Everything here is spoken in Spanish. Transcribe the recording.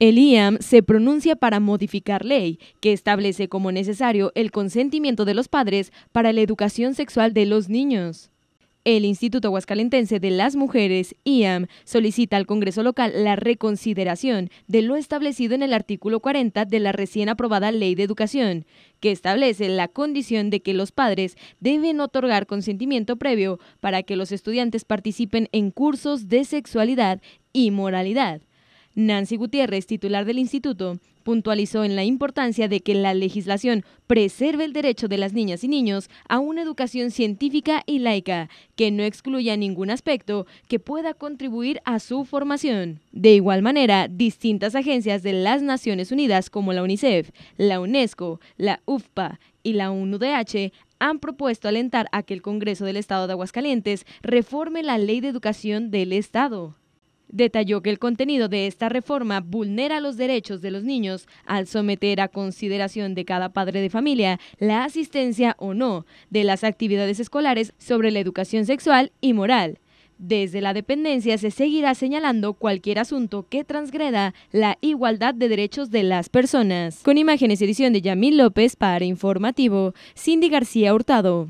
El IAM se pronuncia para modificar ley que establece como necesario el consentimiento de los padres para la educación sexual de los niños. El Instituto Aguascalentense de las Mujeres, IAM, solicita al Congreso local la reconsideración de lo establecido en el artículo 40 de la recién aprobada Ley de Educación, que establece la condición de que los padres deben otorgar consentimiento previo para que los estudiantes participen en cursos de sexualidad y moralidad. Nancy Gutiérrez, titular del instituto, puntualizó en la importancia de que la legislación preserve el derecho de las niñas y niños a una educación científica y laica, que no excluya ningún aspecto que pueda contribuir a su formación. De igual manera, distintas agencias de las Naciones Unidas como la UNICEF, la UNESCO, la UFPA y la UNUDH han propuesto alentar a que el Congreso del Estado de Aguascalientes reforme la Ley de Educación del Estado. Detalló que el contenido de esta reforma vulnera los derechos de los niños al someter a consideración de cada padre de familia la asistencia o no de las actividades escolares sobre la educación sexual y moral. Desde la dependencia se seguirá señalando cualquier asunto que transgreda la igualdad de derechos de las personas. Con imágenes edición de Yamil López para Informativo, Cindy García Hurtado.